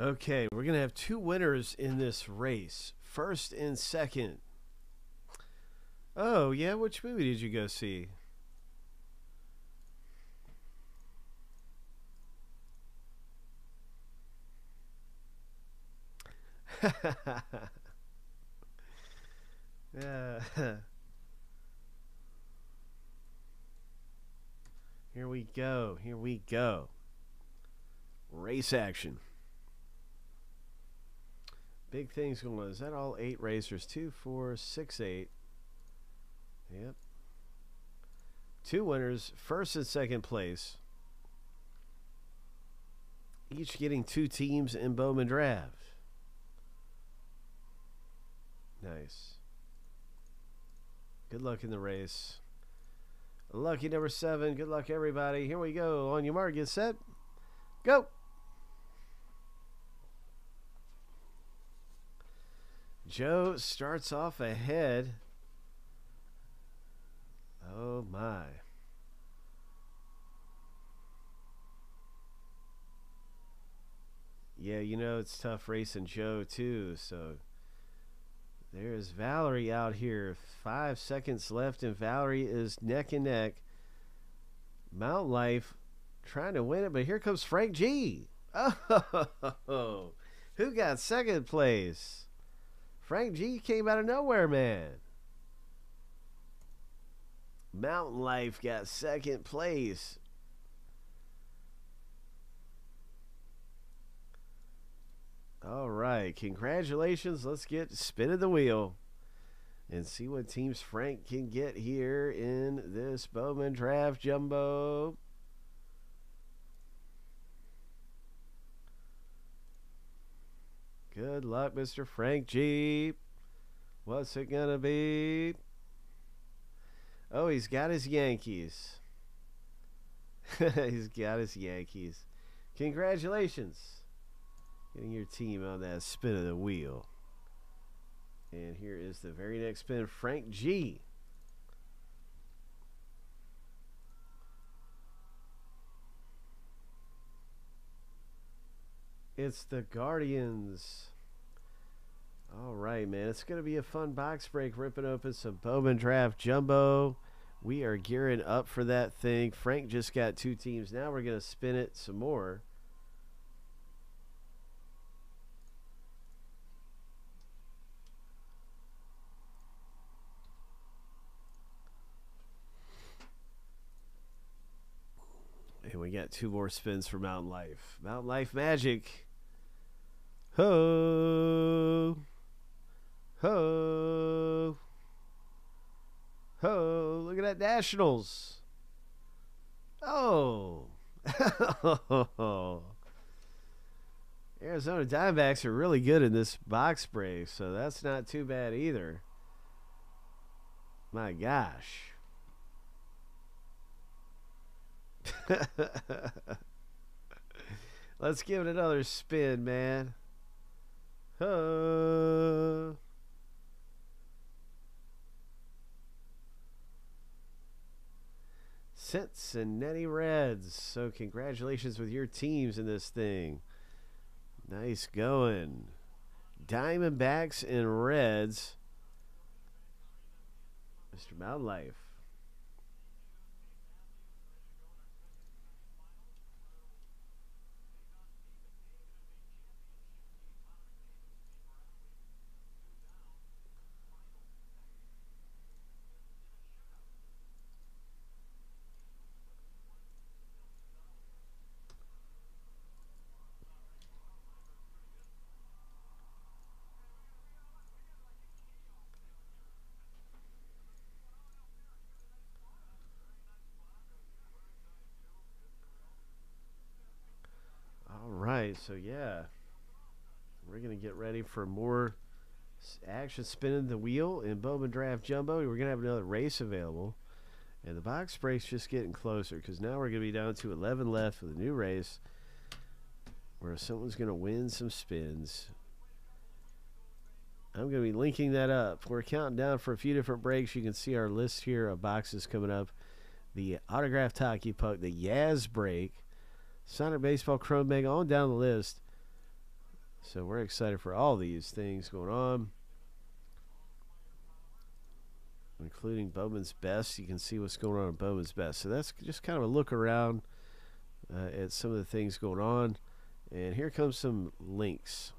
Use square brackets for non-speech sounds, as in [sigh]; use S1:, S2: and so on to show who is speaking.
S1: Okay, we're going to have two winners in this race. First and second. Oh, yeah, which movie did you go see? [laughs] yeah. [laughs] Here we go. Here we go. Race action. Big things going on. Is that all eight racers? Two, four, six, eight. Yep. Two winners, first and second place. Each getting two teams in Bowman Draft. Nice. Good luck in the race. Lucky number seven. Good luck, everybody. Here we go. On your mark, get set, go. Joe starts off ahead. Oh my. Yeah, you know it's tough racing Joe too, so there's Valerie out here. Five seconds left, and Valerie is neck and neck. Mount Life trying to win it, but here comes Frank G. [laughs] Oh, who got second place? Frank G came out of nowhere, man. Mountain Life got second place. All right. Congratulations. Let's get spinning the wheel and see what teams Frank can get here in this Bowman Draft Jumbo. Good luck, Mr. Frank G. What's it going to be? Oh, he's got his Yankees. [laughs] he's got his Yankees. Congratulations. Getting your team on that spin of the wheel. And here is the very next spin Frank G. It's the Guardians. All right, man. It's going to be a fun box break ripping open some Bowman Draft Jumbo. We are gearing up for that thing. Frank just got two teams. Now we're going to spin it some more. And we got two more spins for Mountain Life. Mountain Life Magic. Ho. Ho. Ho. Look at that Nationals. Oh. [laughs] Arizona Diamondbacks are really good in this box break, so that's not too bad either. My gosh. [laughs] Let's give it another spin, man. Uh. Cincinnati Reds. So congratulations with your teams in this thing. Nice going. Diamondbacks and Reds. Mr. Mountain Life. Right, so yeah, we're gonna get ready for more action spinning the wheel in Bowman Draft Jumbo. We're gonna have another race available, and the box break's just getting closer because now we're gonna be down to 11 left with a new race where someone's gonna win some spins. I'm gonna be linking that up. We're counting down for a few different breaks. You can see our list here of boxes coming up. The autographed hockey puck, the Yaz break Sonic Baseball Chrome Mega on down the list. So we're excited for all these things going on, including Bowman's Best. You can see what's going on in Bowman's Best. So that's just kind of a look around uh, at some of the things going on. And here comes some links.